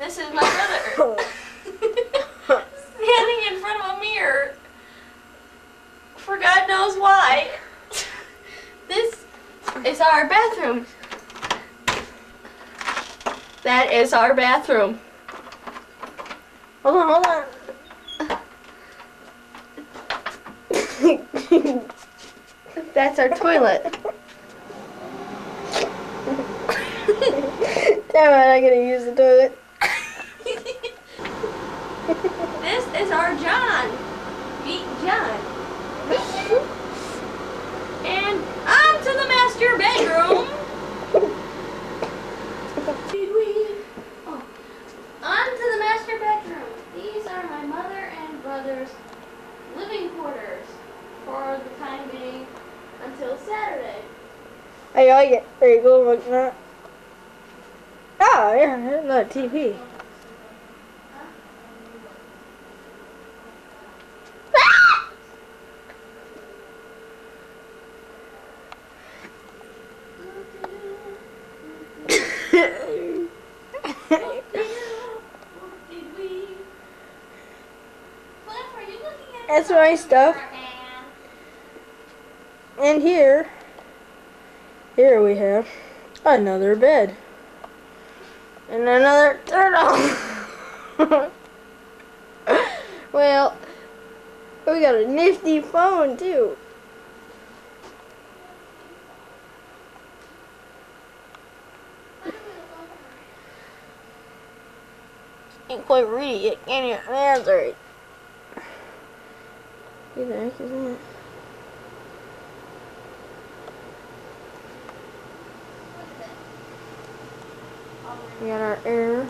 This is my brother. Standing in front of a mirror. For God knows why. This is our bathroom. That is our bathroom. hold on, hold on. That's our toilet. Damn it, I'm gonna use the toilet. This is our John. Meet John. And on to the master bedroom. Did we? Oh. On to the master bedroom. These are my mother and brother's living quarters for the time being until Saturday. I like it. There you go, like that. Oh, yeah, another TV. Did we? Cliff, are you looking at That's my stuff. And here, here we have another bed. And another turtle. well, we got a nifty phone too. Ain't quite ready yet, can you? That's alright. Who the heck is that? We got our air